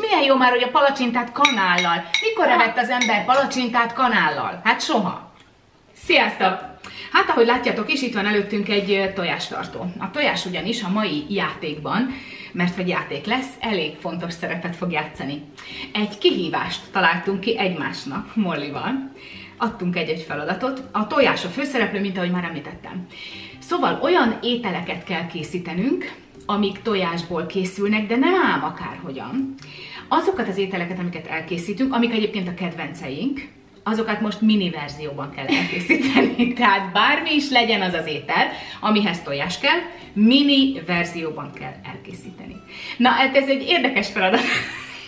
Milyen jó már, hogy a palacsintát kanállal. Mikor evett az ember palacsintát kanállal? Hát soha. Sziasztok! Hát ahogy látjátok is, itt van előttünk egy tojástartó. A tojás ugyanis a mai játékban, mert hogy játék lesz, elég fontos szerepet fog játszani. Egy kihívást találtunk ki egymásnak, Mollival. Adtunk egy-egy feladatot. A tojás a főszereplő, mint ahogy már említettem. Szóval olyan ételeket kell készítenünk, amik tojásból készülnek, de nem ám akárhogyan. Azokat az ételeket, amiket elkészítünk, amik egyébként a kedvenceink, azokat most mini verzióban kell elkészíteni. Tehát bármi is legyen az az étel, amihez tojás kell, mini verzióban kell elkészíteni. Na, hát ez egy érdekes feladat.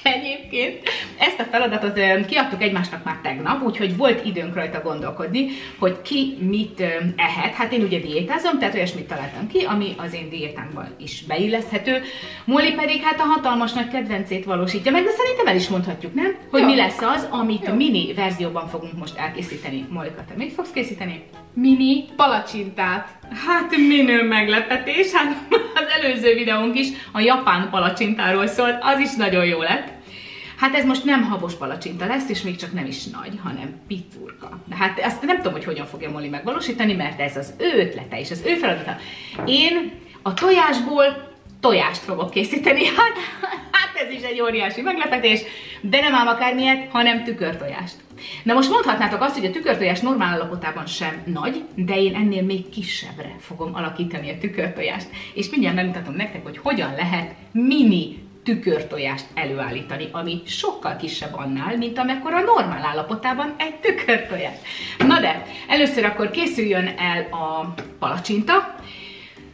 Egyébként ezt a feladatot kiadtuk egymásnak már tegnap, úgyhogy volt időnk rajta gondolkodni, hogy ki mit ehet. Hát én ugye diétázom, tehát olyasmit találtam ki, ami az én diétámban is beilleszthető. Molly pedig hát a hatalmas nagy kedvencét valósítja meg, de szerintem el is mondhatjuk, nem? Hogy Jó. mi lesz az, amit Jó. mini verzióban fogunk most elkészíteni. Mollika, te mit fogsz készíteni? Mini palacsintát. Hát minő meglepetés, hát az előző videónk is a japán palacsintáról szólt, az is nagyon jó lett. Hát ez most nem habos palacsinta lesz, és még csak nem is nagy, hanem pizzurka. De hát ezt nem tudom, hogy hogyan fogja Molly megvalósítani, mert ez az ő ötlete és az ő feladata. Én a tojásból tojást fogok készíteni. Hát, hát ez is egy óriási meglepetés, de nem ám akármilyet, hanem tükörtojást. Na most mondhatnátok azt, hogy a tükörtojás normál állapotában sem nagy, de én ennél még kisebbre fogom alakítani a tükörtojást. És mindjárt megmutatom nektek, hogy hogyan lehet mini tükörtojást előállítani, ami sokkal kisebb annál, mint amekkora normál állapotában egy tükörtojás. Na de, először akkor készüljön el a palacsinta,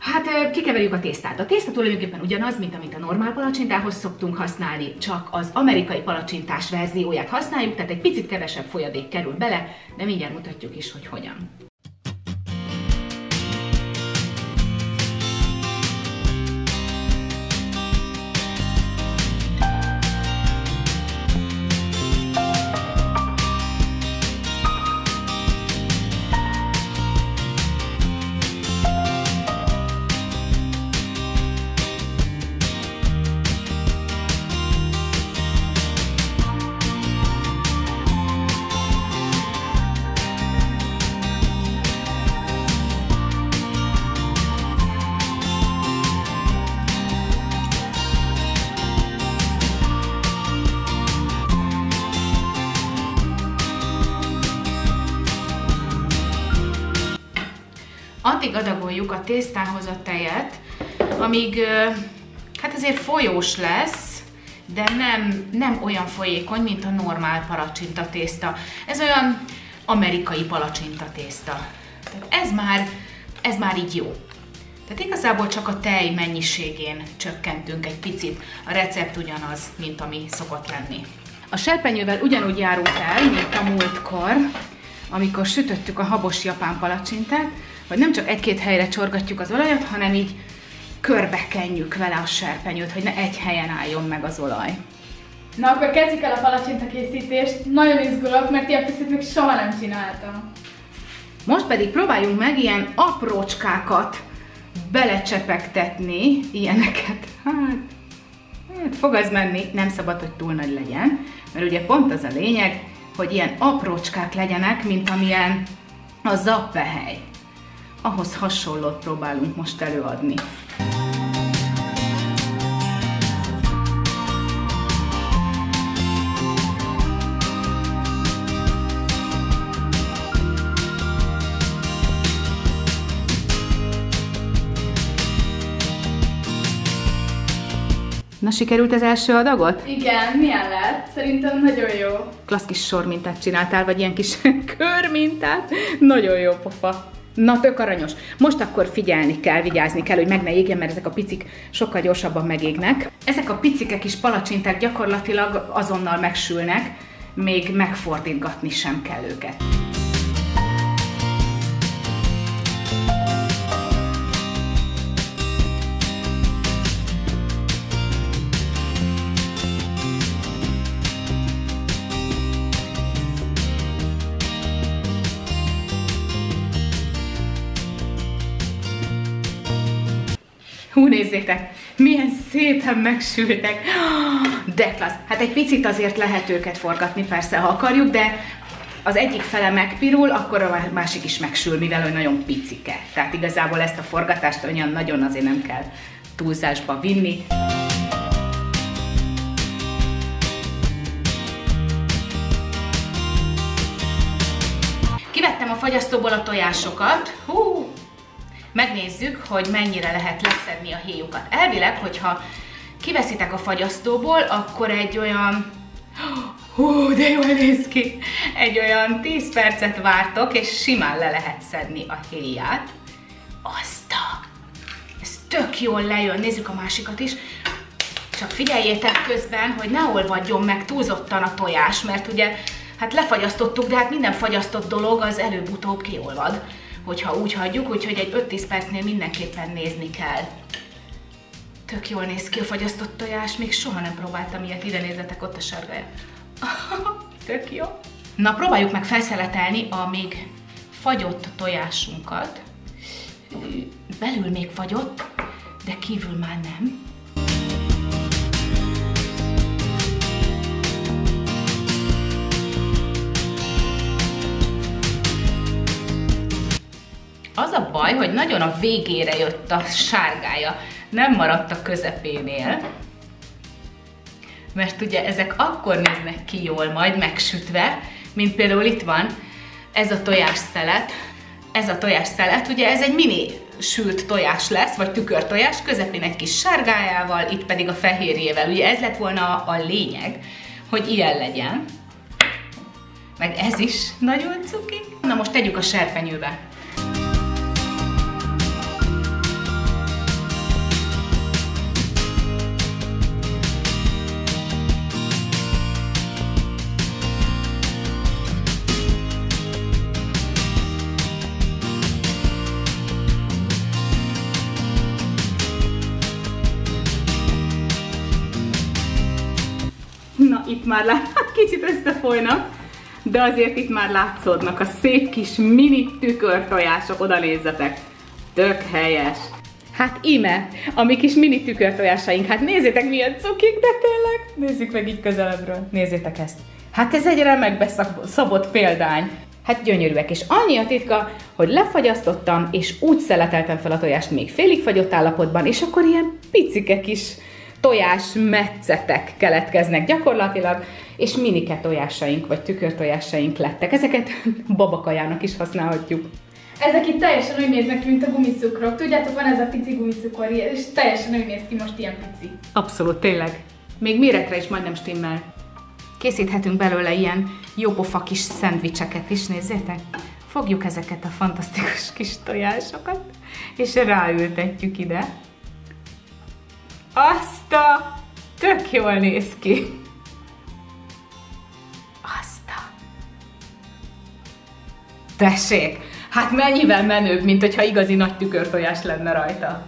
Hát kikeverjük a tésztát. A tészta tulajdonképpen ugyanaz, mint amit a normál palacsintához szoktunk használni, csak az amerikai palacsintás verzióját használjuk, tehát egy picit kevesebb folyadék kerül bele, de mindjárt mutatjuk is, hogy hogyan. Addig adagoljuk a tésztához a tejet, amíg hát azért folyós lesz, de nem, nem olyan folyékony, mint a normál palacsinta tészta. Ez olyan amerikai palacsinta tészta. Tehát ez már, ez már így jó. Tehát igazából csak a tej mennyiségén csökkentünk egy picit. A recept ugyanaz, mint ami szokott lenni. A serpenyővel ugyanúgy járunk el, mint a múltkor, amikor sütöttük a habos japán palacsintát, hogy nem csak egy-két helyre csorgatjuk az olajat, hanem így körbekenjük vele a serpenyőt, hogy ne egy helyen álljon meg az olaj. Na akkor kezdjük el a palacsinta készítést. Nagyon izgulok, mert ilyen piszit még soha nem csináltam. Most pedig próbáljunk meg ilyen aprócskákat belecsepegtetni, ilyeneket. Hát, hát fog az menni, nem szabad, hogy túl nagy legyen, mert ugye pont az a lényeg, hogy ilyen aprócskák legyenek, mint amilyen a zappehely ahhoz hasonlót próbálunk most előadni. Na, sikerült az első adagot? Igen, milyen lett? Szerintem nagyon jó. Klassz kis sormintát csináltál, vagy ilyen kis körmintát? Nagyon jó pofa. Na, tök aranyos. Most akkor figyelni kell, vigyázni kell, hogy meg ne égjen, mert ezek a picik sokkal gyorsabban megégnek. Ezek a picike kis palacsinták gyakorlatilag azonnal megsülnek, még megfordítgatni sem kell őket. Hú, nézzétek! Milyen szépen megsültek. De klassz. Hát egy picit azért lehet őket forgatni, persze, ha akarjuk, de az egyik fele megpirul, akkor a másik is megsül, mivel ő nagyon picike. Tehát igazából ezt a forgatást olyan nagyon azért nem kell túlzásba vinni. Kivettem a fagyasztóból a tojásokat. Hú, megnézzük, hogy mennyire lehet leszedni a héjukat. Elvileg, hogyha kiveszitek a fagyasztóból, akkor egy olyan hú, de jól néz ki, egy olyan 10 percet vártok, és simán le lehet szedni a héját. Azt. Ez tök jól lejön, nézzük a másikat is. Csak figyeljétek közben, hogy ne olvadjon meg túlzottan a tojás, mert ugye hát lefagyasztottuk, de hát minden fagyasztott dolog az előbb-utóbb kiolvad hogyha úgy hagyjuk, úgyhogy egy 5-10 percnél mindenképpen nézni kell. Tök jól néz ki a fagyasztott tojás, még soha nem próbáltam ilyet, ide nézzetek, ott a sárgája. Tök jó. Na, próbáljuk meg felszeletelni a még fagyott tojásunkat. Belül még fagyott, de kívül már nem. Baj, hogy nagyon a végére jött a sárgája, nem maradt a közepénél. Mert ugye ezek akkor néznek ki jól majd megsütve, mint például itt van ez a tojás szelet. Ez a tojás szelet, ugye ez egy mini sült tojás lesz, vagy tükörtojás, közepén egy kis sárgájával, itt pedig a fehérjével. Ugye ez lett volna a lényeg, hogy ilyen legyen. Meg ez is nagyon cuki. Na most tegyük a serpenyőbe. Itt már lát, kicsit összefolynak, de azért itt már látszódnak a szép kis mini tükörtojások, oda nézzetek. Tök helyes. Hát ime, a mi kis mini tükörtojásaink, hát nézzétek milyen cukik, de tényleg. Nézzük meg így közelebbről, nézzétek ezt. Hát ez egy remekbe szabott példány. Hát gyönyörűek, és annyi a titka, hogy lefagyasztottam, és úgy szeleteltem fel a tojást még félig fagyott állapotban, és akkor ilyen picike kis tojás metszetek keletkeznek gyakorlatilag, és minike tojásaink, vagy tükörtojásaink lettek. Ezeket babakajának is használhatjuk. Ezek itt teljesen úgy néznek ki, mint a gumicukrok. Tudjátok, van ez a pici gumicukor, és teljesen úgy néz ki most ilyen pici. Abszolút, tényleg. Még méretre is majdnem stimmel. Készíthetünk belőle ilyen jópofa kis szendvicseket is, nézzétek. Fogjuk ezeket a fantasztikus kis tojásokat, és ráültetjük ide. Azt a... Tök jól néz ki. Azt a... Tessék! Hát mennyivel menőbb, mint hogyha igazi nagy tükörtojás lenne rajta.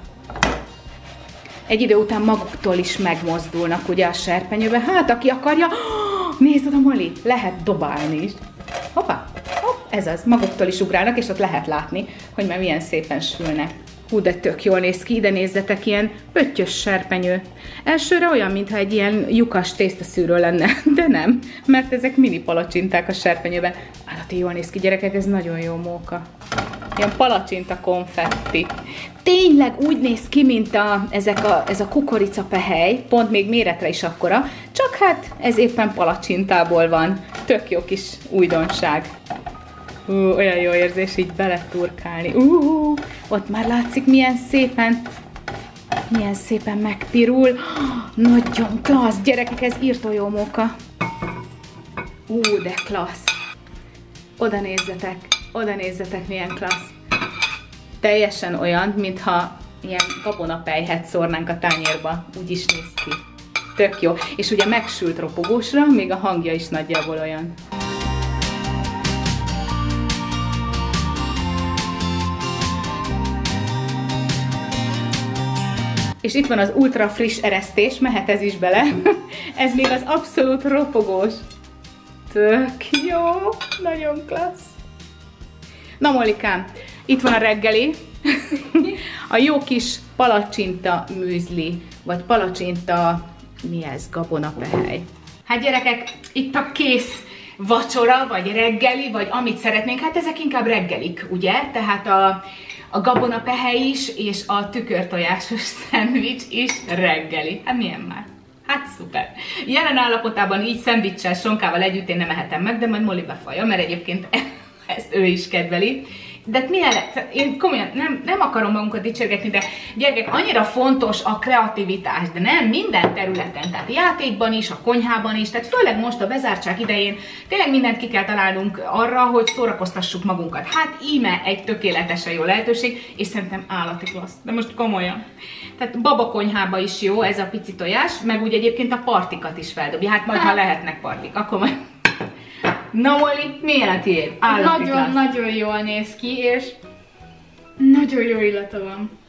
Egy idő után maguktól is megmozdulnak ugye a serpenyőbe. Hát, aki akarja, nézd oda, Moli, lehet dobálni is. Hoppá, hopp, ez az, maguktól is ugrálnak, és ott lehet látni, hogy már milyen szépen sülnek. Hú, de tök jól néz ki, ide nézzetek, ilyen pöttyös serpenyő. Elsőre olyan, mintha egy ilyen lyukas tésztaszűrő lenne, de nem, mert ezek mini palacsinták a serpenyőben. Állati jól néz ki, gyerekek, ez nagyon jó móka. Ilyen palacsinta konfetti. Tényleg úgy néz ki, mint a, ezek a, ez a kukoricapehely, pont még méretre is akkora, csak hát ez éppen palacsintából van. Tök jó kis újdonság. Ú, olyan jó érzés így beleturkálni. Ú, ott már látszik milyen szépen, milyen szépen megpirul. Nagyon klassz, gyerekek, ez írtó jó móka. Ú, de klassz. Oda nézzetek, oda nézzetek, milyen klassz. Teljesen olyan, mintha ilyen gabonapejhet szórnánk a tányérba. Úgy is néz ki. Tök jó. És ugye megsült ropogósra, még a hangja is nagyjából olyan. És itt van az ultra friss eresztés, mehet ez is bele. ez még az abszolút ropogós. Tök jó, nagyon klassz. Na Molikám, itt van a reggeli. a jó kis palacsinta műzli vagy palacsinta, mi ez, gabonapehely. Hát gyerekek, itt a kész vacsora, vagy reggeli, vagy amit szeretnénk, hát ezek inkább reggelik, ugye? Tehát a, a gabonapehely is, és a tükörtojásos szendvics is reggeli. Hát milyen már? Hát szuper. Jelen állapotában így szendvicsel, sonkával együtt én nem ehetem meg, de majd Molly befaja, mert egyébként ezt ő is kedveli. De hát milyen lett? Én komolyan nem, nem akarom magunkat dicsérgetni, de gyerekek, annyira fontos a kreativitás, de nem minden területen, tehát játékban is, a konyhában is, tehát főleg most a bezártság idején tényleg mindent ki kell találnunk arra, hogy szórakoztassuk magunkat. Hát íme egy tökéletesen jó lehetőség, és szerintem állati klassz. De most komolyan. Tehát babakonyhába is jó ez a pici tojás, meg úgy egyébként a partikat is feldobja. Hát majd, ha lehetnek partik, akkor majd Na Molly, milyen a tiéd? Nagyon-nagyon jól néz ki, és nagyon jó illata van.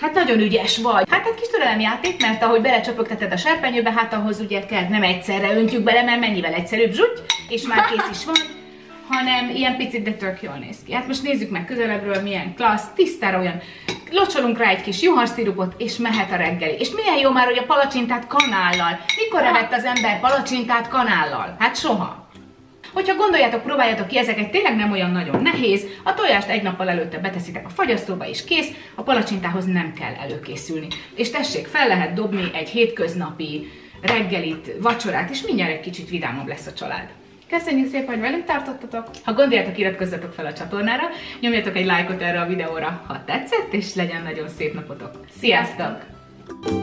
Hát nagyon ügyes vagy. Hát egy kis játék, mert ahogy belecsöpögteted a serpenyőbe, hát ahhoz ugye kell nem egyszerre öntjük bele, mert mennyivel egyszerűbb zsutty, és már kész is van, hanem ilyen picit, de tök jól néz ki. Hát most nézzük meg közelebbről, milyen klassz, tisztára olyan. Locsolunk rá egy kis juharszirupot, és mehet a reggeli. És milyen jó már, hogy a palacsintát kanállal. Mikor evett az ember palacsintát kanállal? Hát soha. Hogyha gondoljátok, próbáljátok ki, ezeket tényleg nem olyan nagyon nehéz, a tojást egy nappal előtte beteszitek a fagyasztóba és kész, a palacsintához nem kell előkészülni. És tessék, fel lehet dobni egy hétköznapi reggelit, vacsorát, és mindjárt egy kicsit vidámabb lesz a család. Köszönjük szépen, hogy velünk tartottatok! Ha gondoljátok, iratkozzatok fel a csatornára, nyomjatok egy lájkot erre a videóra, ha tetszett, és legyen nagyon szép napotok. Sziasztok! Sziasztok.